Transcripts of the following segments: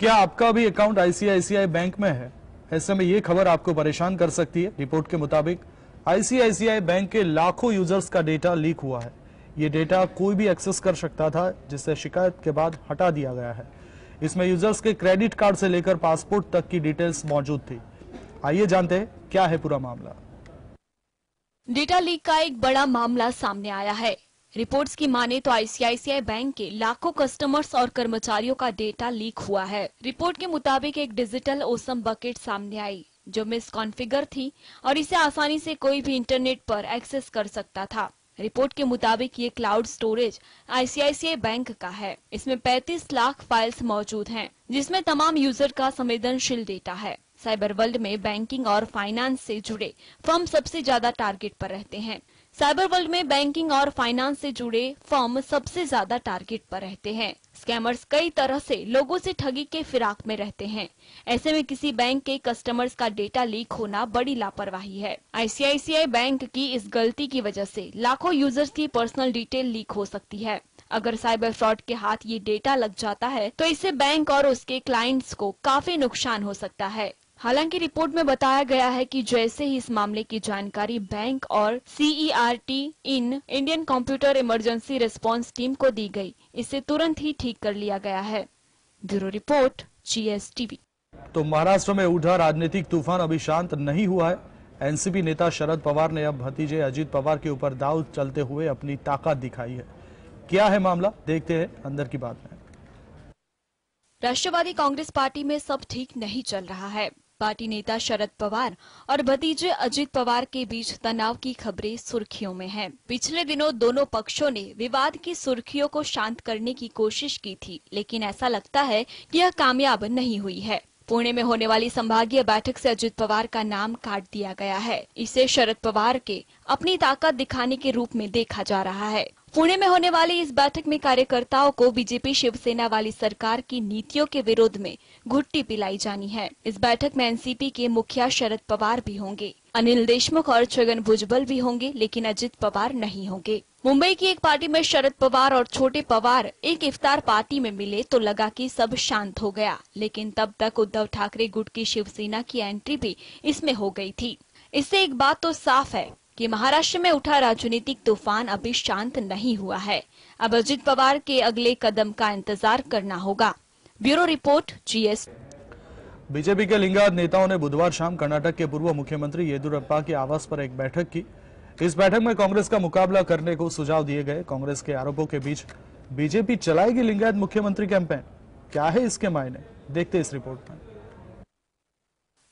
क्या आपका भी अकाउंट आईसीआईसीआई बैंक में है? ऐसे में ये खबर आपको परेशान कर सकती है। रिपोर्ट के मुताबिक आईसीआईसीआई बैंक के लाखों यूज़र्स का डेटा लीक हुआ है। ये डेटा कोई भी एक्सेस कर सकता था जिसे शिकायत के बाद हटा दिया गया है। इसमें यूज़र्स के क्रेडिट कार्ड से लेकर पासपोर्ट तक की डिटेल्स मौजूद थी। आइए जानते हैं, क्या है पूरा मामला। डेटा लीक का एक बड़ा मामला सामने आया है। रिपोर्ट्स की माने तो आईसीआईसीआई बैंक के लाखों कस्टमर्स और कर्मचारियों का डेटा लीक हुआ है। रिपोर्ट के मुताबिक एक डिजिटल ओसम बकेट सामने आई जो मिस कॉन्फ़िगर थी और इसे आसानी से कोई भी इंटरनेट पर एक्सेस कर सकता था। रिपोर्ट के मुताबिक ये क्लाउड स्टोरेज आईसीआईसीआई बैंक का है। इसमें 35 लाख फाइल्स मौजूद हैं, जिसमें तमाम यूज़र का संवेदनशील डेटा है। साइबर वर्ल्ड में बैंकिंग और फाइनेंस से जुड़े फर्म सबसे ज़्यादा टारगेट पर रहते हैं। साइबर वर्ल्ड में बैंकिंग और फाइनेंस से जुड़े फर्म सबसे ज़्यादा टारगेट पर रहते हैं। स्कैमर्स कई तरह से लोगों से ठगी के फिराक में रहते हैं। ऐसे में किसी बैंक के कस्टमर्स का डेटा लीक होना बड़ी लापरवाही है। आईसीआईसीआई बैंक की इस गलती की वजह से लाखों यूज़र्स की पर्सनल डिटेल लीक हो सकती है। अगर साइबर फ्रॉड के हाथ ये डेटा लग जाता है तो इससे बैंक और उसके क्लाइंट्स को काफ़ी नुकसान हो सकता है। हालाँकि रिपोर्ट में बताया गया है कि जैसे ही इस मामले की जानकारी बैंक और CERT in Indian computer emergency response team को दी गई इसे तुरंत ही ठीक कर लिया गया है। ब्यूरो रिपोर्ट जीएसटीवी तो महाराष्ट्र में उठा राजनीतिक तूफ़ान अभी शांत नहीं हुआ है। एनसीपी नेता शरद पवार ने अब भतीजे अजीत पवार के ऊपर दाव चलते हुए अपनी ताकत दिखाई है। क्या है मामला? देखते हैं अंदर की बात में। राष्ट्रवादी कांग्रेस पार्टी में सब ठीक नहीं चल रहा है। पार्टी नेता शरद पवार और भतीजे अजित पवार के बीच तनाव की खबरें सुर्खियों में हैं। पिछले दिनों दोनों पक्षों ने विवाद की सुर्खियों को शांत करने की कोशिश की थी, लेकिन ऐसा लगता है कि यह कामयाब नहीं हुई है। पुणे में होने वाली संभागीय बैठक से अजित पवार का नाम काट दिया गया है। इसे शरद पवार के अपनी ताकत दिखाने के रूप में देखा जा रहा है। पुणे में होने वाली इस बैठक में कार्यकर्ताओं को बीजेपी शिवसेना वाली सरकार की नीतियों के विरोध में घुट्टी पिलाई जानी है। इस बैठक में एनसीपी के मुखिया शरद पवार भी होंगे। अनिल देशमुख और छगन भुजबल भी होंगे, लेकिन अजित पवार नहीं होंगे। मुंबई की एक पार्टी में शरद पवार और छोटे पवार एक इफ्तार पार्टी में मिले तो लगा कि सब शांत हो गया, लेकिन तब तक उद्धव ठाकरे गुट की शिवसेना की एंट्री भी इसमें हो गई थी। इससे एक बात तो साफ़ है कि महाराष्ट्र में उठा राजनीतिक तूफ़ान अभी शांत नहीं हुआ है। अब अजित पवार के अगले कदम का इंतज़ार करना होगा। Bureau report, GS. बीजेपी के लिंगायत नेताओं ने बुधवार शाम कर्नाटक के पूर्व मुख्यमंत्री येदुरप्पा के आवास पर एक बैठक की। इस बैठक में कांग्रेस का मुकाबला करने को सुझाव दिए गए। कांग्रेस के आरोपों के बीच बीजेपी चलाएगी लिंगायत मुख्यमंत्री कैंपेन। क्या है इसके मायने? देखते इस रिपोर्ट में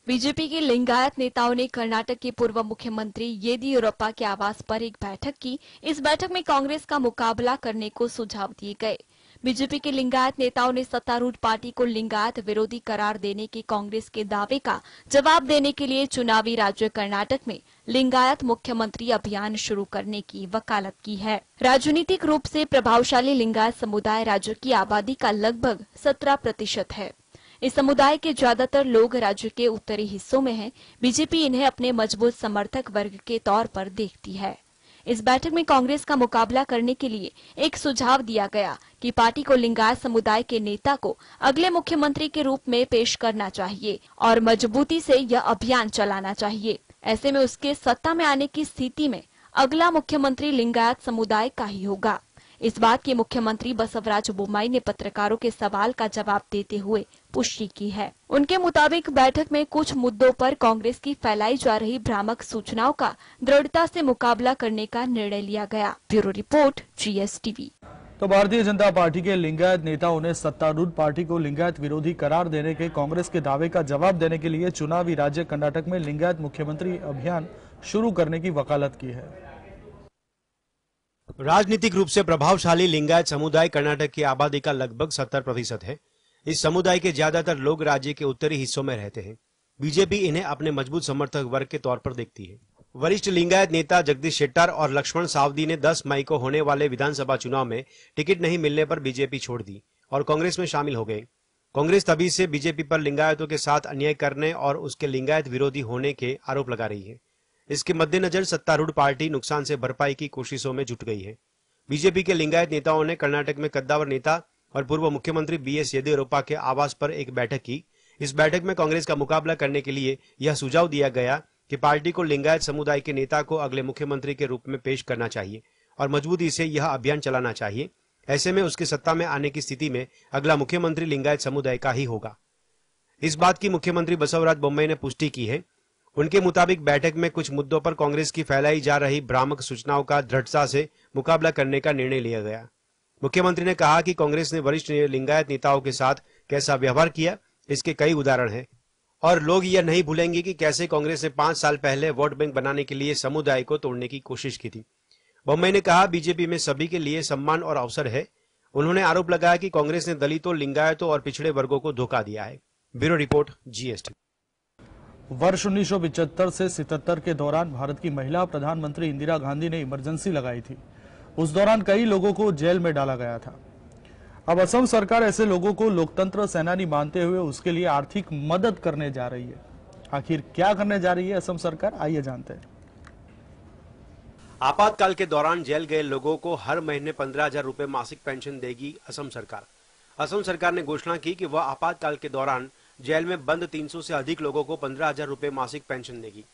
बीजेपी के लिंगायत नेताओं ने कर्नाटक के पूर्व मुख्यमंत्री येदियुरप्पा के आवास पर एक बैठक की। इस बैठक में कांग्रेस का मुकाबला करने को सुझाव दिए गए। बीजेपी के लिंगायत नेताओं ने सत्तारूढ़ पार्टी को लिंगायत विरोधी करार देने के कांग्रेस के दावे का जवाब देने के लिए चुनावी राज्य कर्नाटक में लिंगायत मुख्यमंत्री अभियान शुरू करने की वकालत की है। राजनीतिक रूप से प्रभावशाली लिंगायत समुदाय राज्य की आबादी का लगभग सत्रह प्रतिशत है। इस समुदाय के ज़्यादातर लोग राज्य के उत्तरी हिस्सों में हैं। बीजेपी इन्हें अपने मज़बूत समर्थक वर्ग के तौर पर देखती है। इस बैठक में कांग्रेस का मुकाबला करने के लिए एक सुझाव दिया गया कि पार्टी को लिंगायत समुदाय के नेता को अगले मुख्यमंत्री के रूप में पेश करना चाहिए और मजबूती से यह अभियान चलाना चाहिए। ऐसे में उसके सत्ता में आने की स्थिति में अगला मुख्यमंत्री लिंगायत समुदाय का ही होगा। इस बात की मुख्यमंत्री बसवराज बोमाई ने पत्रकारों के सवाल का जवाब देते हुए पुष्टि की है। उनके मुताबिक बैठक में कुछ मुद्दों पर कांग्रेस की फैलाई जा रही भ्रामक सूचनाओं का दृढ़ता से मुकाबला करने का निर्णय लिया गया। ब्यूरो रिपोर्ट जीएसटीवी तो भारतीय जनता पार्टी के लिंगायत नेताओं ने सत्तारूढ़ पार्टी को लिंगायत विरोधी करार देने के कांग्रेस के दावे का जवाब देने के लिए चुनावी राज्य कर्नाटक में लिंगायत मुख्यमंत्री अभियान शुरू करने की वकालत की है। राजनीतिक रूप से प्रभावशाली लिंगायत समुदाय कर्नाटक की आबादी का लगभग सत्तर प्रतिशत है। इस समुदाय के ज़्यादातर लोग राज्य के उत्तरी हिस्सों में रहते हैं। बीजेपी इन्हें अपने मज़बूत समर्थक वर्ग के तौर पर देखती है। वरिष्ठ लिंगायत नेता जगदीश शेट्टर और लक्ष्मण सावदी ने 10 मई को होने वाले विधानसभा चुनाव में टिकट नहीं मिलने पर बीजेपी छोड़ दी और कांग्रेस में शामिल हो गए। कांग्रेस तभी से बीजेपी पर लिंगायतों के साथ अन्याय करने और उसके लिंगायत विरोधी होने के आरोप लगा रही है। इसके मद्देनजर सत्तारूढ़ पार्टी नुकसान से भरपाई की कोशिशों में जुट गई है। बीजेपी के लिंगायत नेताओं ने कर्नाटक में कद्दावर नेता और पूर्व मुख्यमंत्री बी एस येदियुरप्पा के आवास पर एक बैठक की। इस बैठक में कांग्रेस का मुकाबला करने के लिए यह सुझाव दिया गया कि पार्टी को लिंगायत समुदाय के नेता को अगले मुख्यमंत्री के रूप में पेश करना चाहिए और मजबूती से यह अभियान चलाना चाहिए। ऐसे में उसके सत्ता में आने की स्थिति में अगला मुख्यमंत्री लिंगायत समुदाय का ही होगा। इस बात की मुख्यमंत्री बसवराज बोम्बई ने पुष्टि की है उनके मुताबिक बैठक में कुछ मुद्दों पर कांग्रेस की फैलाई जा रही भ्रामक सूचनाओं का दृढ़ता से मुकाबला करने का निर्णय लिया गया। मुख्यमंत्री ने कहा कि कांग्रेस ने वरिष्ठ लिंगायत नेताओं के साथ कैसा व्यवहार किया, इसके कई उदाहरण हैं। और लोग यह नहीं भूलेंगे कि कैसे कांग्रेस ने पाँच साल पहले वोट बैंक बनाने के लिए समुदाय को तोड़ने की कोशिश की थी। बम्बई ने कहा, बीजेपी में सभी के लिए सम्मान और अवसर है। उन्होंने आरोप लगाया कि कांग्रेस ने दलितों, लिंगायतों और पिछड़े वर्गों को धोखा दिया है। Bureau report, GST. वर्ष उन्नीस से सितहत्तर के दौरान भारत की महिला प्रधानमंत्री इंदिरा गांधी ने इमरजेंसी लगाई थी। उस दौरान कई लोगों को जेल में डाला गया था। अब असम सरकार ऐसे लोगों को लोकतंत्र सेनानी मानते हुए उसके लिए आर्थिक मदद करने जा रही है। आखिर क्या करने जा रही है असम सरकार? आइए जानते हैं। आपातकाल के दौरान जेल गए लोगों को हर महीने पंद्रह हज़ार रूपए मासिक पेंशन देगी असम सरकार। असम सरकार ने घोषणा की कि वह आपातकाल के दौरान जेल में बंद 300 से अधिक लोगों को पंद्रह हज़ार रूपए मासिक पेंशन देगी।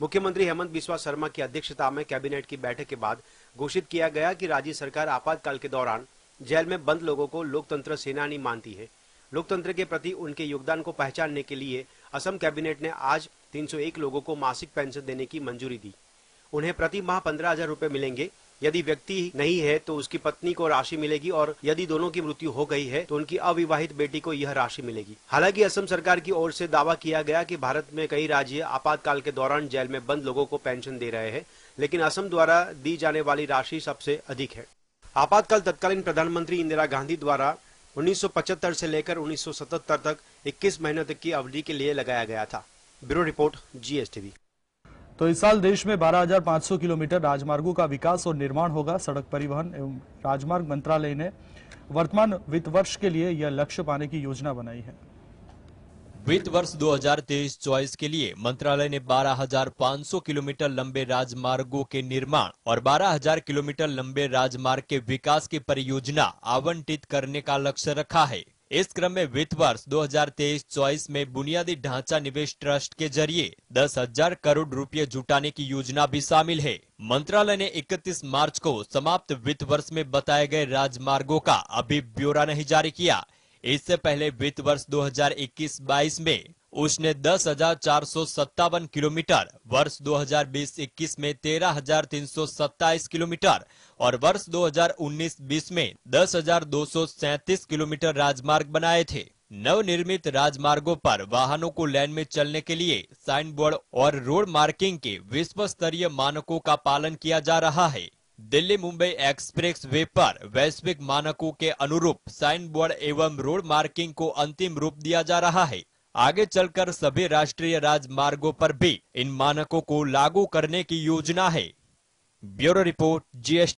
मुख्यमंत्री हेमंत बिस्वा शर्मा की अध्यक्षता में कैबिनेट की बैठक के बाद घोषित किया गया कि राज्य सरकार आपातकाल के दौरान जेल में बंद लोगों को लोकतंत्र सेनानी मानती है। लोकतंत्र के प्रति उनके योगदान को पहचानने के लिए असम कैबिनेट ने आज 301 लोगों को मासिक पेंशन देने की मंजूरी दी। उन्हें प्रति माह पंद्रह हज़ार रूपए मिलेंगे। यदि व्यक्ति नहीं है तो उसकी पत्नी को राशि मिलेगी और यदि दोनों की मृत्यु हो गई है तो उनकी अविवाहित बेटी को यह राशि मिलेगी। हालाँकि असम सरकार की ओर से दावा किया गया कि भारत में कई राज्य आपातकाल के दौरान जेल में बंद लोगों को पेंशन दे रहे हैं, लेकिन असम द्वारा दी जाने वाली राशि सबसे अधिक है। आपातकाल तत्कालीन प्रधानमंत्री इंदिरा गांधी द्वारा 1975 से लेकर 1977 तक 21 महीनों तक की अवधि के लिए लगाया गया था। ब्यूरो रिपोर्ट जीएसटीवी तो इस साल देश में 12,500 किलोमीटर राजमार्गों का विकास और निर्माण होगा। सड़क परिवहन एवं राजमार्ग मंत्रालय ने वर्तमान वित्त वर्ष के लिए यह लक्ष्य पाने की योजना बनाई है। वित्त वर्ष 2023-24 के लिए मंत्रालय ने 12,500 किलोमीटर लंबे राजमार्गों के निर्माण और 12,000 किलोमीटर लंबे राजमार्ग के विकास की परियोजना आवंटित करने का लक्ष्य रखा है। इस क्रम में वित्त वर्ष 2023-24 में बुनियादी ढांचा निवेश ट्रस्ट के ज़रिए दस हज़ार करोड़ रुपए जुटाने की योजना भी शामिल है। मंत्रालय ने 31 मार्च को समाप्त वित्त वर्ष में बताए गए राजमार्गों का अभी ब्यौरा नहीं जारी किया। इससे पहले वित्त वर्ष 2021-22 में उसने दस हज़ार चार सौ सत्तावन किलोमीटर, वर्ष 2020-21 में तेरह हज़ार तीन सौ सत्ताईस किलोमीटर और वर्ष 2019-20 में दस हज़ार दो सौ सैतीस किलोमीटर राजमार्ग बनाए थे। नवनिर्मित राजमार्गों पर वाहनों को लाइन में चलने के लिए साइन बोर्ड और रोड मार्किंग के विश्व स्तरीय मानकों का पालन किया जा रहा है। दिल्ली मुंबई एक्सप्रेस वे पर वैश्विक मानकों के अनुरूप साइन बोर्ड एवं रोड मार्किंग को अंतिम रूप दिया जा रहा है। आगे चलकर सभी राष्ट्रीय राजमार्गों पर भी इन मानकों को लागू करने की योजना है। Bureau report, GST.